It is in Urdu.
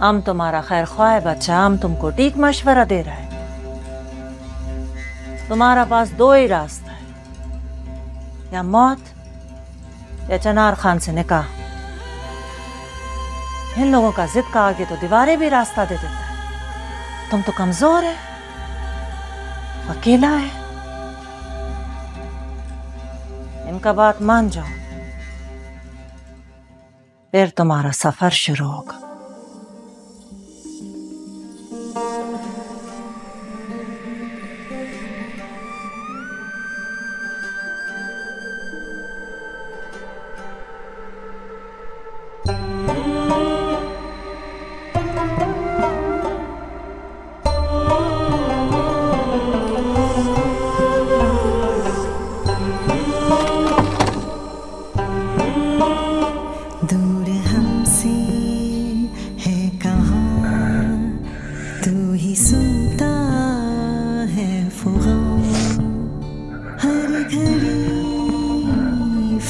ہم تمہارا خیر خواہ ہے بچہ ہم تم کو ٹیک مشورہ دے رہا ہے تمہارا پاس دو ہی راستہ ہے۔ یا موت یا چنار خان سے نکاح۔ ان لوگوں کا ضد کا آگے تو دیوارے بھی راستہ دے دیتا ہے۔ تم تو کمزور ہے اکیلا ہے ان کا بات مان جاؤ۔ پھر تمہارا سفر شروع ہوگا۔ Oh.